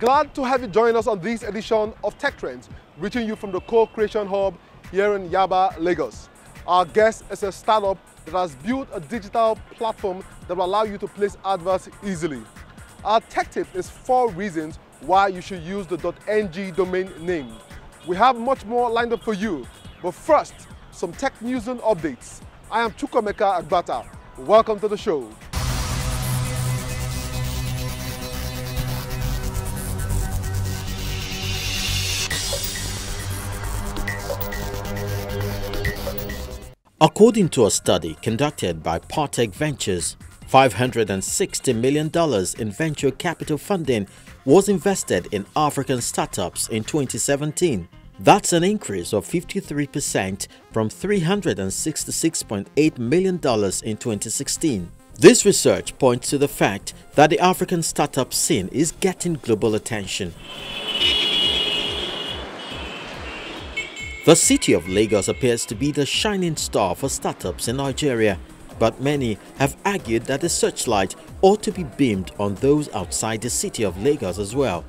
glad to have you join us on this edition of Tech Trends, reaching you from the Co-Creation Hub here in Yaba, Lagos. Our guest is a startup that has built a digital platform that will allow you to place adverts easily. Our tech tip is four reasons why you should use the .ng domain name. We have much more lined up for you, but first, some tech news and updates. I am Chukwemeka Agbata. Welcome to the show. According to a study conducted by Partech Ventures, $560 million in venture capital funding was invested in African startups in 2017. That's an increase of 53% from $366.8 million in 2016. This research points to the fact that the African startup scene is getting global attention. The city of Lagos appears to be the shining star for startups in Nigeria, but many have argued that the searchlight ought to be beamed on those outside the city of Lagos as well.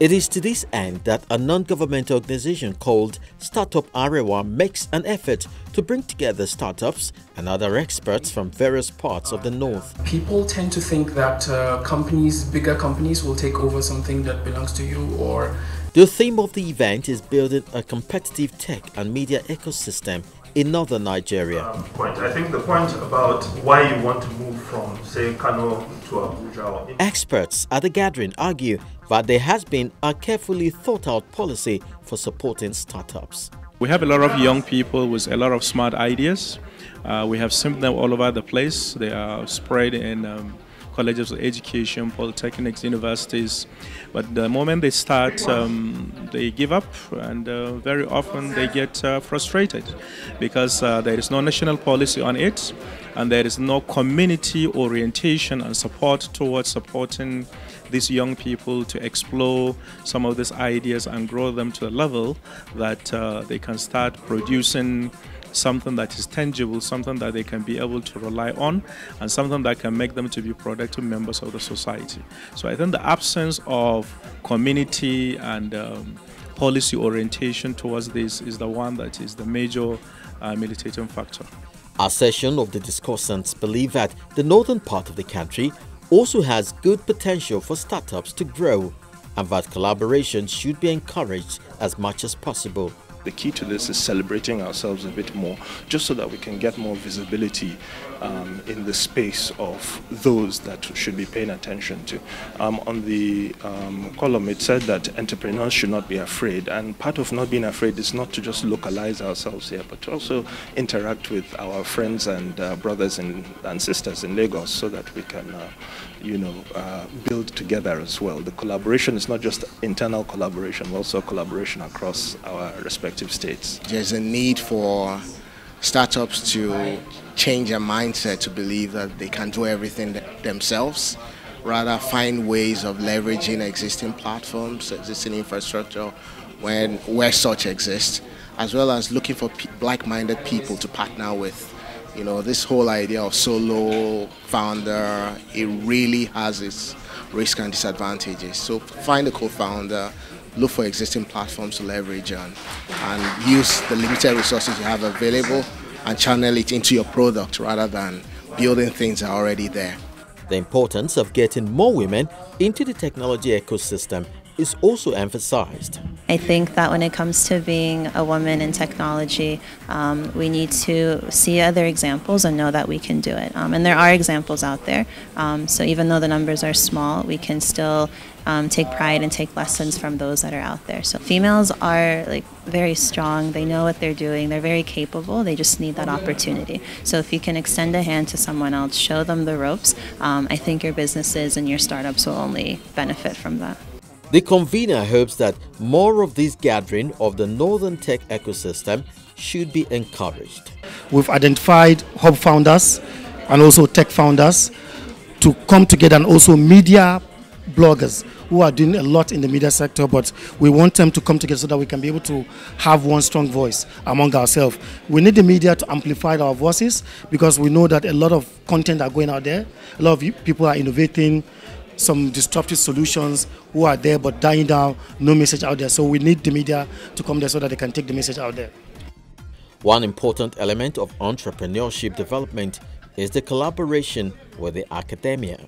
It is to this end that a non-governmental organization called Startup Arewa makes an effort to bring together startups and other experts from various parts of the north. People tend to think that uh, companies, bigger companies, will take over something that belongs to you or the theme of the event is building a competitive tech and media ecosystem in northern Nigeria. Um, point. I think the point about why you want to move from, say, Kano to Abuja. Experts at the gathering argue that there has been a carefully thought out policy for supporting startups. We have a lot of young people with a lot of smart ideas. Uh, we have seen them all over the place. They are spread in um, colleges of education, polytechnics, universities. But the moment they start, um, they give up, and uh, very often they get uh, frustrated because uh, there is no national policy on it, and there is no community orientation and support towards supporting these young people to explore some of these ideas and grow them to a level that uh, they can start producing something that is tangible, something that they can be able to rely on, and something that can make them to be productive members of the society. So I think the absence of community and um, policy orientation towards this is the one that is the major uh, militating factor. A session of the discussants believe that the northern part of the country also has good potential for startups to grow and that collaboration should be encouraged as much as possible. The key to this is celebrating ourselves a bit more, just so that we can get more visibility um, in the space of those that should be paying attention to. Um, on the um, column, it said that entrepreneurs should not be afraid, and part of not being afraid is not to just localize ourselves here, but to also interact with our friends and uh, brothers and, and, sisters in Lagos, so that we can, uh, you know, uh, build together as well. The collaboration is not just internal collaboration, but also collaboration across our respective states. There's a need for startups to change their mindset to believe that they can do everything themselves, rather find ways of leveraging existing platforms, existing infrastructure when where such exists, as well as looking for like-minded people to partner with. You know, this whole idea of solo founder, it really has its risks and disadvantages. So find a co-founder, look for existing platforms to leverage on and use the limited resources you have available and channel it into your product rather than building things that are already there. The importance of getting more women into the technology ecosystem is also emphasized. I think that when it comes to being a woman in technology, um, we need to see other examples and know that we can do it. Um, and there are examples out there. Um, so even though the numbers are small, we can still um, take pride and take lessons from those that are out there. So females are like very strong. They know what they're doing. They're very capable. They just need that opportunity. So if you can extend a hand to someone else, show them the ropes, um, I think your businesses and your startups will only benefit from that. The convener hopes that more of this gathering of the northern tech ecosystem should be encouraged. We've identified hub founders and also tech founders to come together and also media bloggers who are doing a lot in the media sector, but we want them to come together so that we can be able to have one strong voice among ourselves. We need the media to amplify our voices because we know that a lot of content are going out there. A lot of people are innovating some disruptive solutions who are there but dying down, no message out there. So we need the media to come there so that they can take the message out there. One important element of entrepreneurship development is the collaboration with the academia.